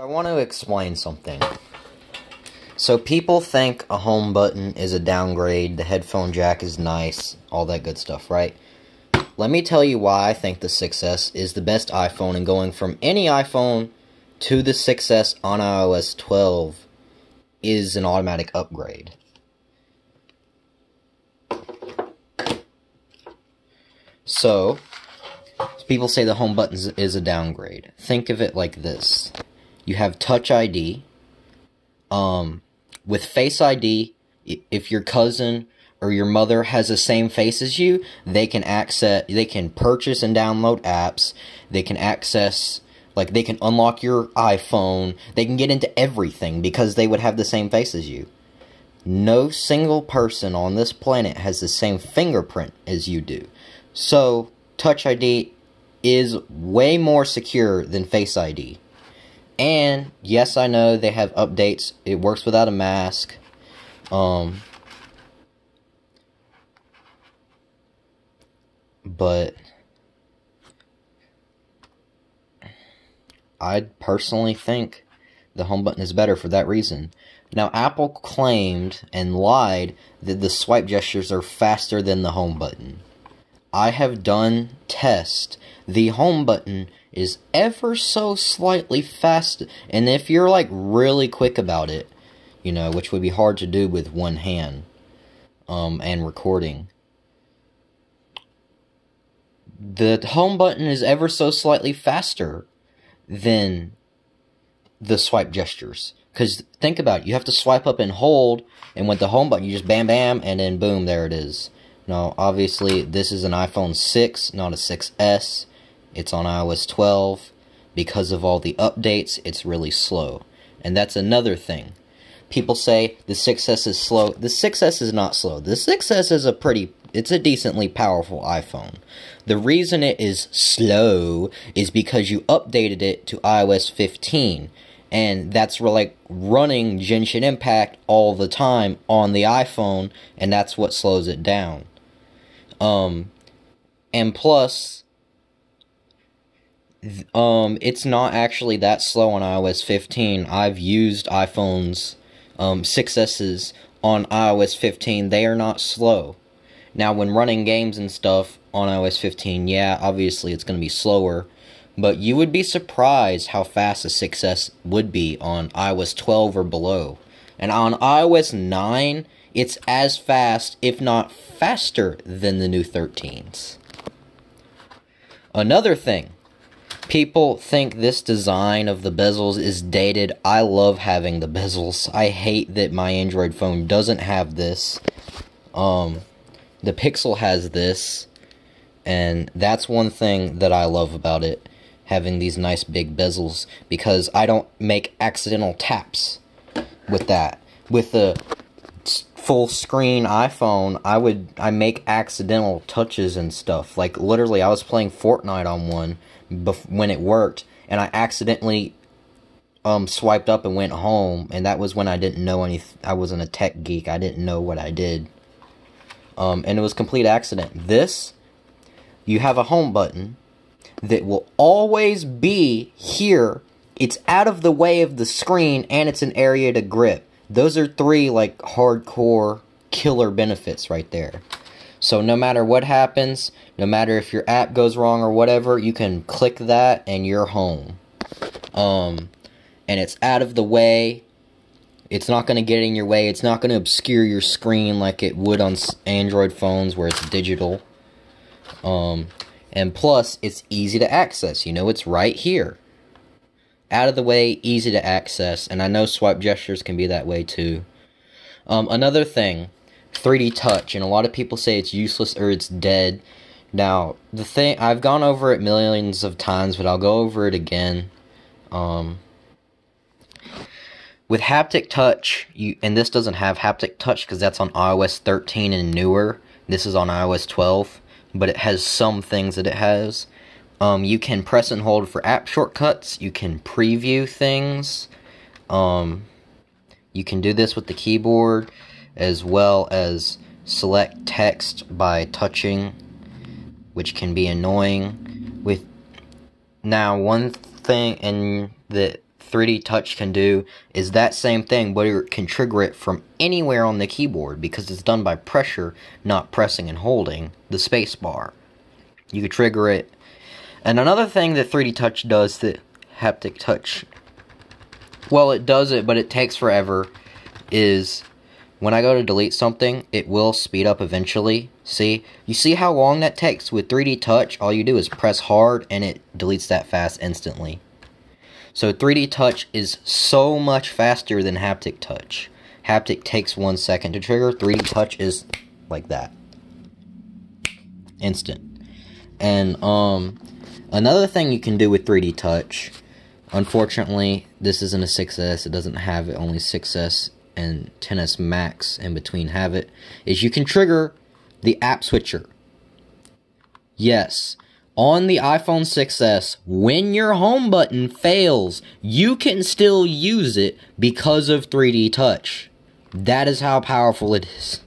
I want to explain something. So people think a home button is a downgrade, the headphone jack is nice, all that good stuff, right? Let me tell you why I think the 6S is the best iPhone and going from any iPhone to the 6S on iOS 12 is an automatic upgrade. So, people say the home button is a downgrade. Think of it like this. You have Touch ID. Um, with Face ID, if your cousin or your mother has the same face as you, they can access, they can purchase and download apps. They can access, like, they can unlock your iPhone. They can get into everything because they would have the same face as you. No single person on this planet has the same fingerprint as you do. So, Touch ID is way more secure than Face ID. And yes, I know they have updates. It works without a mask. Um but I personally think the home button is better for that reason. Now, Apple claimed and lied that the swipe gestures are faster than the home button. I have done test. The home button is ever so slightly fast, and if you're like really quick about it, you know, which would be hard to do with one hand, um, and recording, the home button is ever so slightly faster than the swipe gestures. Because think about it, you have to swipe up and hold, and with the home button, you just bam bam, and then boom, there it is. Now, obviously, this is an iPhone 6, not a 6S. It's on iOS 12. Because of all the updates, it's really slow. And that's another thing. People say the 6S is slow. The 6S is not slow. The 6S is a pretty it's a decently powerful iPhone. The reason it is slow is because you updated it to iOS 15 and that's like running Genshin Impact all the time on the iPhone and that's what slows it down. Um and plus um it's not actually that slow on iOS 15. I've used iPhones um 6S's on iOS 15. They are not slow. Now, when running games and stuff on iOS 15, yeah, obviously it's going to be slower, but you would be surprised how fast a 6S would be on iOS 12 or below. And on iOS 9, it's as fast, if not faster, than the new 13s. Another thing, people think this design of the bezels is dated. I love having the bezels. I hate that my Android phone doesn't have this. Um, the Pixel has this, and that's one thing that I love about it, having these nice big bezels, because I don't make accidental taps with that. With the full screen iPhone, I would I make accidental touches and stuff. Like literally, I was playing Fortnite on one when it worked, and I accidentally um swiped up and went home, and that was when I didn't know any. I wasn't a tech geek. I didn't know what I did. Um, and it was complete accident. This, you have a home button that will always be here. It's out of the way of the screen and it's an area to grip. Those are three like hardcore killer benefits right there. So no matter what happens, no matter if your app goes wrong or whatever, you can click that and you're home. Um, and it's out of the way. It's not going to get in your way. It's not going to obscure your screen like it would on Android phones where it's digital. Um, and plus, it's easy to access. You know, it's right here. Out of the way, easy to access. And I know swipe gestures can be that way too. Um, another thing, 3D touch. And a lot of people say it's useless or it's dead. Now, the thing, I've gone over it millions of times, but I'll go over it again. Um, with haptic touch, you and this doesn't have haptic touch because that's on iOS 13 and newer. This is on iOS 12, but it has some things that it has. Um, you can press and hold for app shortcuts. You can preview things. Um, you can do this with the keyboard, as well as select text by touching, which can be annoying. With now one thing and that 3D Touch can do is that same thing, but it can trigger it from anywhere on the keyboard because it's done by pressure, not pressing and holding the space bar. You can trigger it. And another thing that 3D Touch does that haptic touch, well, it does it, but it takes forever, is when I go to delete something, it will speed up eventually. See? You see how long that takes? With 3D Touch, all you do is press hard and it deletes that fast instantly. So 3D Touch is so much faster than Haptic Touch. Haptic takes one second to trigger. 3D Touch is like that. Instant. And, um, another thing you can do with 3D Touch, unfortunately, this isn't a 6S. It doesn't have it, only 6S and 10s Max in between have it, is you can trigger the app switcher. Yes, on the iPhone 6s, when your home button fails, you can still use it because of 3D Touch. That is how powerful it is.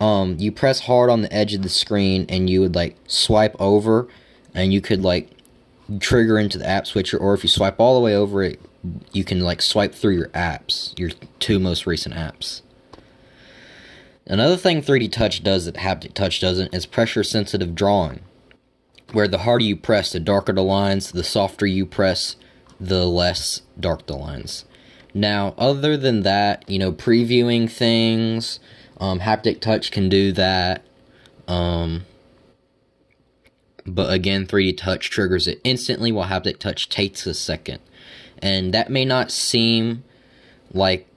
Um, you press hard on the edge of the screen and you would like swipe over and you could like trigger into the app switcher or if you swipe all the way over it you can like swipe through your apps, your two most recent apps. Another thing 3D Touch does that Haptic Touch doesn't is pressure sensitive drawing, where the harder you press, the darker the lines, the softer you press, the less dark the lines. Now, other than that, you know, previewing things, um, Haptic Touch can do that. Um, but again, 3D Touch triggers it instantly, while Haptic Touch takes a second. And that may not seem like,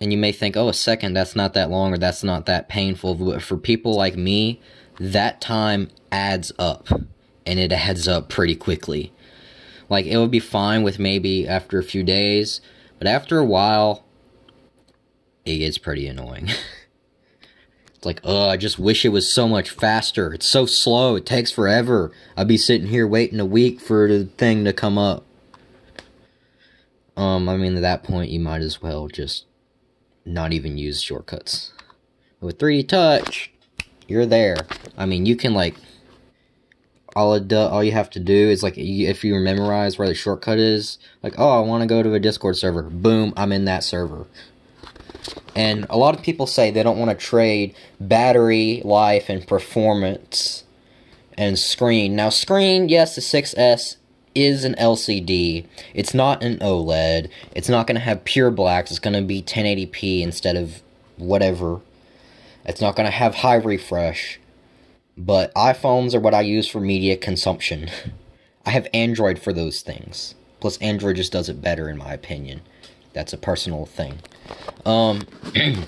and you may think, oh, a second, that's not that long or that's not that painful. But for people like me, that time adds up. And it adds up pretty quickly. Like, it would be fine with maybe after a few days, but after a while, it gets pretty annoying. it's like, oh, I just wish it was so much faster. It's so slow. It takes forever. I'd be sitting here waiting a week for the thing to come up. Um, I mean, at that point, you might as well just not even use shortcuts. With 3D Touch, you're there. I mean, you can, like, all it do, all you have to do is, like, if you memorize where the shortcut is, like, oh, I want to go to a Discord server. Boom, I'm in that server. And a lot of people say they don't want to trade battery life and performance and screen. Now, screen, yes, the 6S is an LCD. It's not an OLED. It's not going to have pure blacks. It's going to be 1080p instead of whatever. It's not going to have high refresh. But iPhones are what I use for media consumption. I have Android for those things. Plus, Android just does it better, in my opinion. That's a personal thing. Um.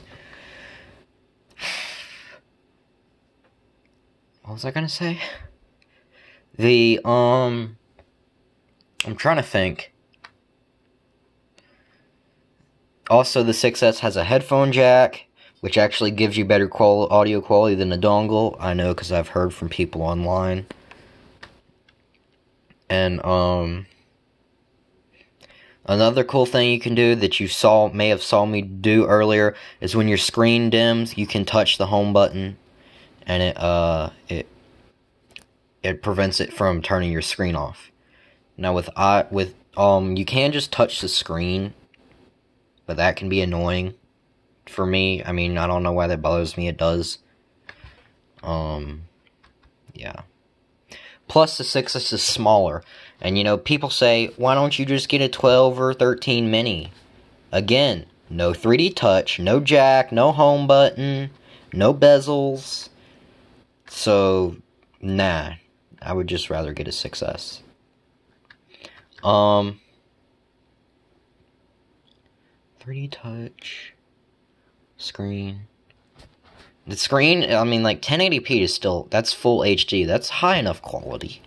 what was I gonna say? The, um. I'm trying to think. Also, the 6S has a headphone jack, which actually gives you better qual audio quality than a dongle. I know because I've heard from people online. And, um... Another cool thing you can do that you saw may have saw me do earlier is when your screen dims, you can touch the home button and it uh it it prevents it from turning your screen off. Now with I with um you can just touch the screen, but that can be annoying for me. I mean, I don't know why that bothers me. It does. Um yeah. Plus the 6S is smaller. And you know, people say, "Why don't you just get a 12 or 13 mini?" Again, no 3D touch, no jack, no home button, no bezels. So, nah. I would just rather get a 6S. Um, 3D touch, screen. The screen, I mean, like 1080p is still, that's full HD. That's high enough quality.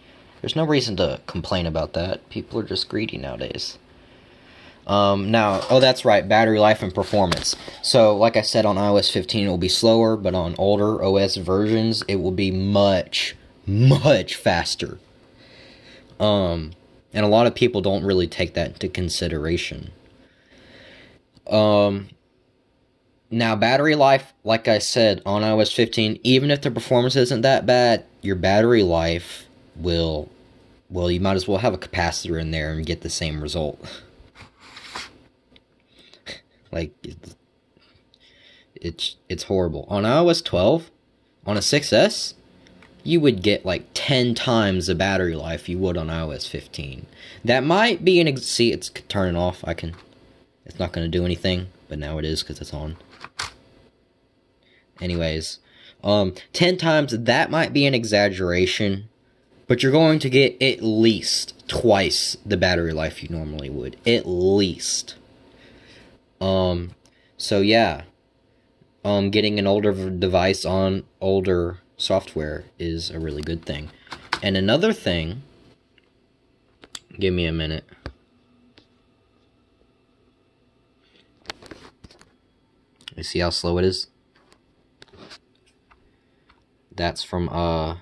There's no reason to complain about that. People are just greedy nowadays. Um, now, oh, that's right, battery life and performance. So, like I said, on iOS 15 it will be slower, but on older OS versions it will be much, much faster. Um, and a lot of people don't really take that into consideration. Um, now, battery life, like I said, on iOS 15, even if the performance isn't that bad, your battery life will well, you might as well have a capacitor in there and get the same result. like, it's, it's horrible. On iOS 12, on a 6S, you would get like 10 times the battery life you would on iOS 15. That might be an, ex see, it's turning off, I can, it's not going to do anything, but now it is because it's on. Anyways, um, 10 times, that might be an exaggeration, but you're going to get at least twice the battery life you normally would. At least. Um, so yeah. Um, getting an older device on older software is a really good thing. And another thing, give me a minute. You see how slow it is? That's from, uh,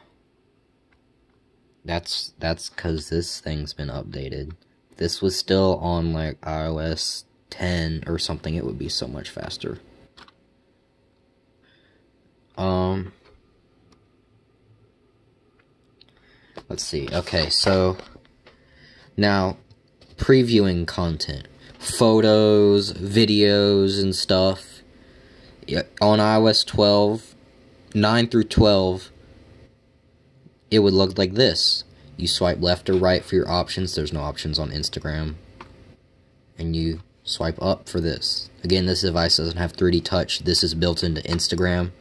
that's, that's cause this thing's been updated. this was still on, like, iOS 10 or something, it would be so much faster. Um, let's see. Okay, so now previewing content, photos, videos, and stuff Yeah, on iOS 12 9 through 12, it would look like this. You swipe left or right for your options. There's no options on Instagram. And you swipe up for this. Again, this device doesn't have 3D touch. This is built into Instagram.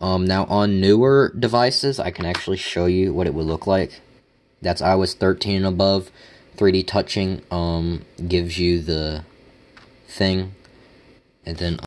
Um, now, on newer devices, I can actually show you what it would look like. That's iOS 13 and above. 3D touching um, gives you the thing. And then